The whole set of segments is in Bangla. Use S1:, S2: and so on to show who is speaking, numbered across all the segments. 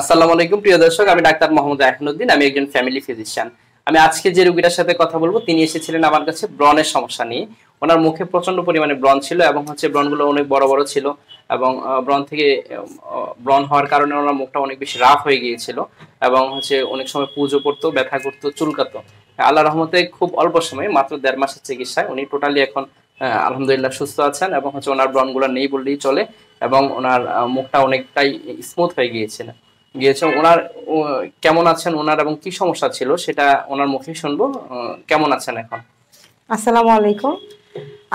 S1: আসসালামু আলাইকুম, প্রিয় দর্শক। আমি ডাক্তার মোহাম্মদ আহিনুদ্দিন আমি একজন ফ্যামিলি ফিজিশিয়ান আমি আজকে যে রোগীটার সাথে কথা বলব, তিনি এসেছিলেন আমার কাছে ব্রণের সমস্যা নিয়ে। ওনার মুখে প্রচণ্ড পরিমাণে ব্রণ ছিল এবং হচ্ছে ব্রণগুলো অনেক বড় বড় ছিল এবং ব্রণ থেকে ব্রণ হওয়ার কারণে ওনার মুখটা অনেক বেশি রাফ হয়ে গিয়েছিল এবং হচ্ছে অনেক সময় পুজো করতো, ব্যথা করতো, চুলকাতো। আল্লাহ রহমতে খুব অল্প সময়, মাত্র দেড় মাসের চিকিৎসায় উনি টোটালি এখন আলহামদুলিল্লাহ সুস্থ আছেন এবং হচ্ছে ওনার ব্রণগুলো নেই বললেই চলে এবং ওনার মুখটা অনেকটাই স্মুথ হয়ে গিয়েছিল। গিয়েছে ওনার কেমন আছেন ওনার এবং কি সমস্যা ছিল সেটা ওনার মুখে শুনব। কেমন আছেন এখন?
S2: আসসালামু আলাইকুম।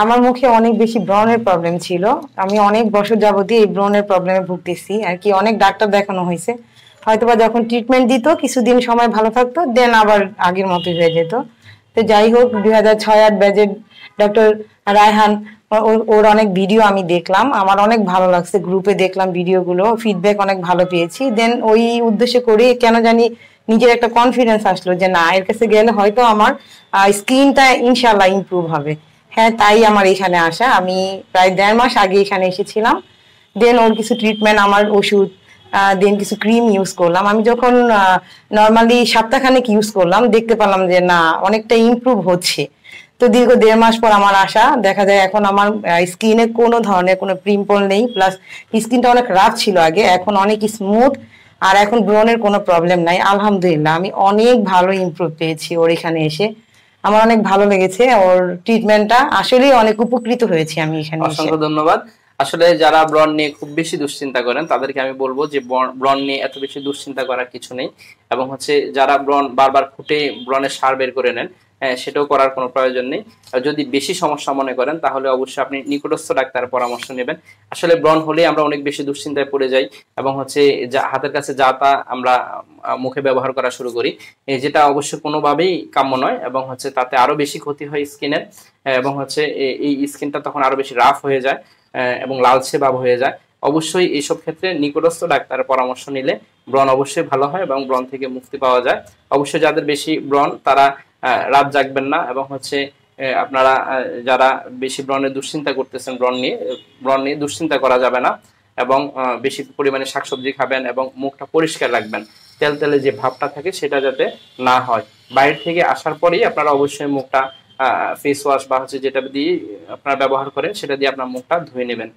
S2: আমার মুখে অনেক বেশি ব্রণের প্রবলেম ছিল। আমি অনেক বছর যাবতীয় এই ব্রণের প্রবলেমে ভুগতেছি। আর কি অনেক ডাক্তার দেখানো হয়েছে। হয়তোবা যখন ট্রিটমেন্ট দিত, কিছুদিন সময় ভালো থাকতো দেন আবার আগের মতোই হয়ে যেত। তো যাই হোক, দুই হাজার ছয় আট ব্যাজের ডক্টর রায়হান ওর অনেক ভিডিও আমি দেখলাম। আমার অনেক ভালো লাগছে গ্রুপে দেখলাম ভিডিওগুলো ফিডব্যাক অনেক ভালো পেয়েছি। দেন ওই উদ্দেশ্যে করে কেন জানি নিজের একটা কনফিডেন্স আসলো যে, না, এর কাছে গেলে হয়তো আমার স্কিনটা ইনশাল্লাহ ইমপ্রুভ হবে। হ্যাঁ তাই আমার এখানে আসা। আমি প্রায় দেড় মাস আগে এখানে এসেছিলাম। দেন ওর কিছু ট্রিটমেন্ট আমার ওষুধ দেন কিছু ক্রিম ইউজ করলাম। আমি যখন নর্মালি সপ্তাহখানেক ইউজ করলাম, দেখতে পেলাম যে, না, অনেকটা ইমপ্রুভ হচ্ছে। তো দীর্ঘ দেড় মাস পর আমার আসা। দেখা যায় এখন আমার স্কিনে কোনো ধরনের কোনো পিম্পল নেই। প্লাস স্কিনটা অনেক রাফ ছিল আগে, এখন অনেক স্মুথ আর এখন ব্রণের কোনো প্রবলেম নাই। আলহামদুলিল্লাহ, আমি অনেক ভালো ইমপ্রুভ পেয়েছি ওর এখানে এসে। আমার অনেক ভালো লেগেছে ওর ট্রিটমেন্টটা আসলেই অনেক উপকৃত হয়েছি আমি এখানে
S1: অসংখ্য ধন্যবাদ। আসলে যারা ব্রণ নিয়ে খুব বেশি দুশ্চিন্তা করেন, তাদেরকে আমি বলব যে ব্রণ নিয়ে এত বেশি দুশ্চিন্তা করার কিছু নেই এবং হচ্ছে যারা ব্রণ, বারবার ফুটে ব্রণের সার বের করে নেন হ্যাঁ সেটাও করার কোনো প্রয়োজন নেই। যদি বেশি সমস্যা মনে করেন, তাহলে অবশ্যই আপনি নিকটস্থ ডাক্তারের পরামর্শ নেবেন। আসলে ব্রণ হলে আমরা অনেক বেশি দুশ্চিন্তায় পড়ে যাই এবং হচ্ছে যা, হাতের কাছে যা তা আমরা মুখে ব্যবহার করা শুরু করি যেটা অবশ্য কোনোভাবেই কাম্য নয় এবং হচ্ছে তাতে আরও বেশি ক্ষতি হয় স্কিনের, এবং হচ্ছে এই স্কিনটা তখন আরও বেশি রাফ হয়ে যায়। এবং লালচে ভাব হয়ে যায়। অবশ্যই এইসব ক্ষেত্রে নিকটস্থ ডাক্তারের পরামর্শ নিলে ব্রণ অবশ্যই ভালো হয় এবং ব্রণ থেকে মুক্তি পাওয়া যায়। অবশ্যই যাদের বেশি ব্রণ, তারা রাত জাগবেন না এবং হচ্ছে আপনারা যারা বেশি ব্রণের দুশ্চিন্তা করতেছেন ব্রণ নিয়ে ব্রণ নিয়ে দুশ্চিন্তা করা যাবে না এবং বেশি পরিমাণে শাকসবজি খাবেন এবং মুখটা পরিষ্কার রাখবেন। তেল তেলে যে ভাবটা থাকে সেটা যাতে না হয়। বাইরে থেকে আসার পরেই আপনারা অবশ্যই মুখটা ফেস ওয়াশ বা হচ্ছে যেটা দিয়ে আপনারা ব্যবহার করেন, সেটা দিয়ে আপনার মুখটা ধুয়ে নেবেন।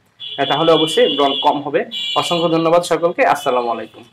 S1: তাহলে অবশ্যই ব্রণ কম হবে। অসংখ্য ধন্যবাদ সকলকে। আসসালামু আলাইকুম।